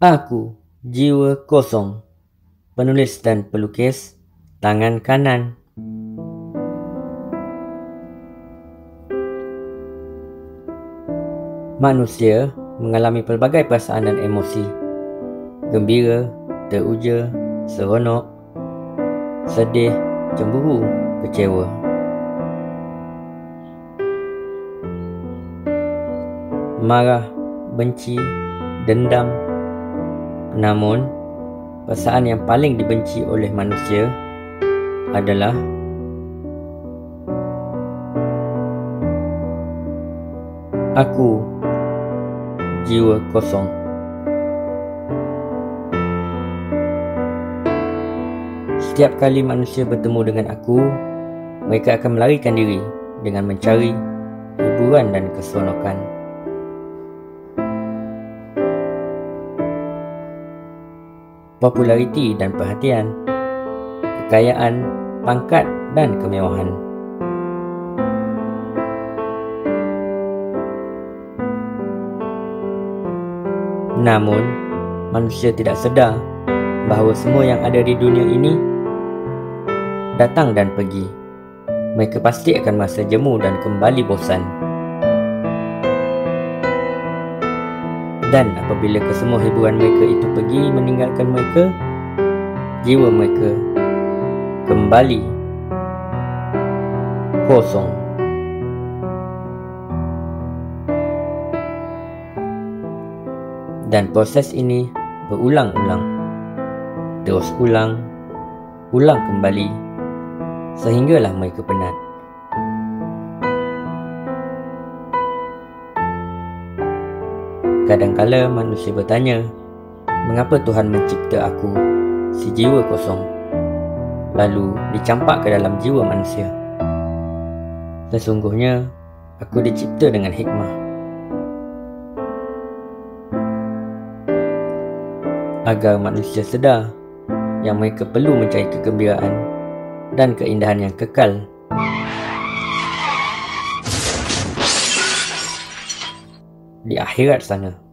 Aku, jiwa kosong. Penulis dan pelukis, tangan kanan. Manusia mengalami pelbagai perasaan dan emosi. Gembira, teruja, seronok, sedih, cemburu, kecewa. Marah, benci, dendam. Namun, perasaan yang paling dibenci oleh manusia adalah Aku Jiwa kosong. Setiap kali manusia bertemu dengan aku Mereka akan melarikan diri Dengan mencari hiburan dan keseronokan Populariti dan perhatian Kekayaan, pangkat dan kemewahan Namun, manusia tidak sedar bahawa semua yang ada di dunia ini datang dan pergi. Mereka pasti akan masa jemu dan kembali bosan. Dan apabila kesemua hiburan mereka itu pergi meninggalkan mereka, jiwa mereka kembali kosong. Dan proses ini berulang-ulang. Terus ulang, ulang kembali sehinggalah mereka penat. Kadang-kala manusia bertanya, mengapa Tuhan mencipta aku, si jiwa kosong, lalu dicampak ke dalam jiwa manusia? Sesungguhnya, aku dicipta dengan hikmah. Agar manusia sedar yang mereka perlu mencari kegembiraan dan keindahan yang kekal. Di akhirat sana.